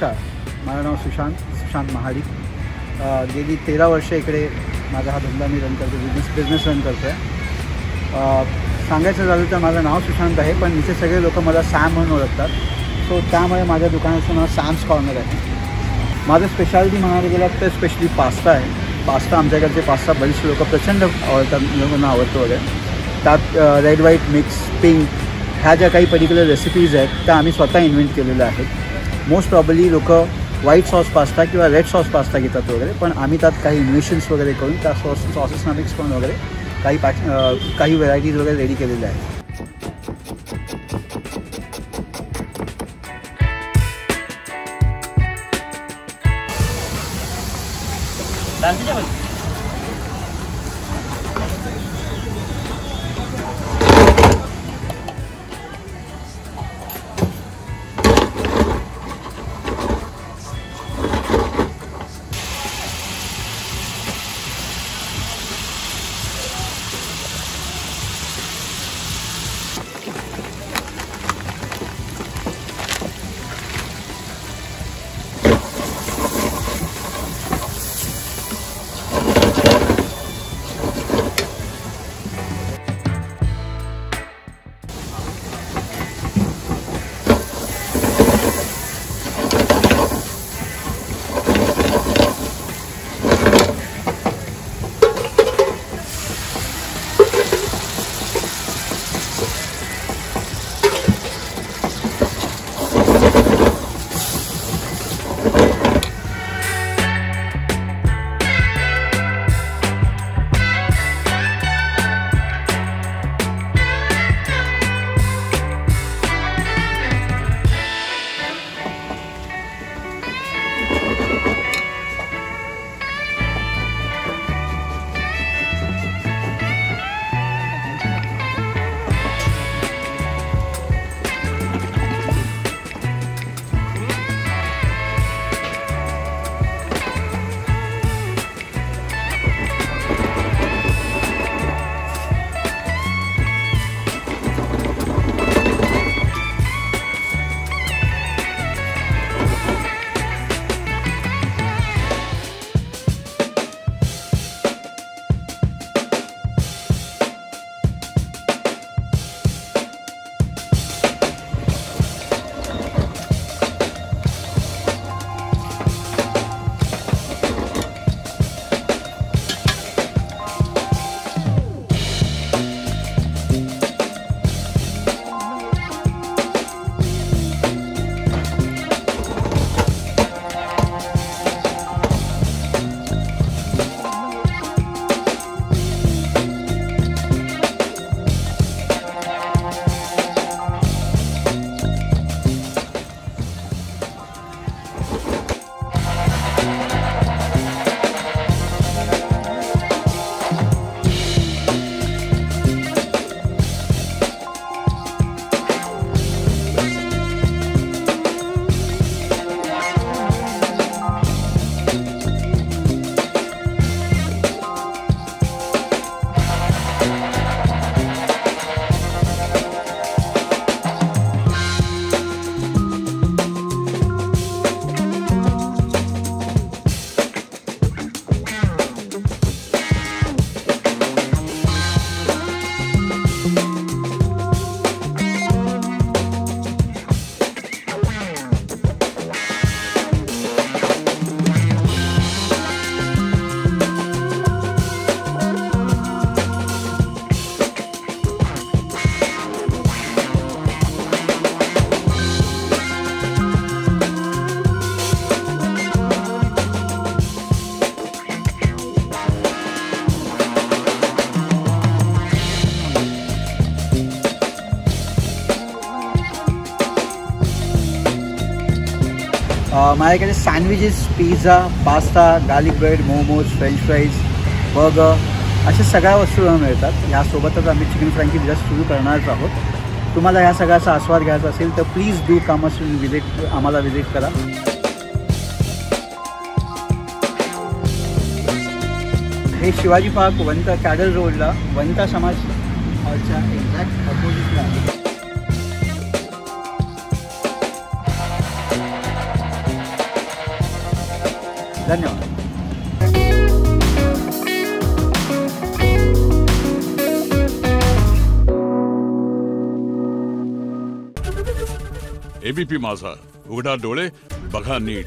नमस्कार. माझं नाव सुशांत सुशांत महाडिक. गेली तेरा वर्ष इकडे माझा हा धंदा मी रन करतो बिझनेस बिझनेस रन करतो आहे सांगायचं झालं तर माझं नाव सुशांत आहे पण इथे सगळे लोक मला सॅम म्हणून ओळखतात. सो त्यामुळे माझ्या दुकानाचं नाव सॅम्स कॉर्नर आहे. माझं स्पेशालिटी म्हणायला गेलं तर स्पेशली पास्ता आहे. पास्ता आमच्याकडचे पास्ता बरेचसे लोक प्रचंड आवडतात लोकांना आवडतो वगैरे. त्यात रेड व्हाईट मिक्स पिंक ह्या ज्या काही पर्टिक्युलर रेसिपीज आहेत त्या आम्ही स्वतः इन्व्हेंट केलेल्या आहेत. मोस्ट प्रॉब्ली लोक व्हाईट सॉस पास्ता किंवा रेड सॉस पास्ता घेतात वगैरे पण आम्ही त्यात काही इन्व्हेशन्स वगैरे करून त्या सॉस सॉसेसना मिक्स करून वगैरे काही पॅक काही व्हरायटीज वगैरे रेडी केलेल्या आहेत. अ, माझ्याकडे sandwiches pizza pasta garlic bread momos french fries burger अशा सगळ्या वस्तू मिळतात. यासोबतच आम्ही चिकन फ्रँकी जस्ट सुरू करणारच आहोत. तुम्हाला ह्या सगळ्याचा आस्वाद घ्यायचा असेल तर प्लीज डू कामस विजिट आम्हाला विजिट करा. हे शिवाजी पार्क वंता कॅडल रोडला वंता समाज एक्झॅक्ट अपोजिटला आहे. धन्यवाद. एबीपी माझा. उघडा डोळे बघा नीट.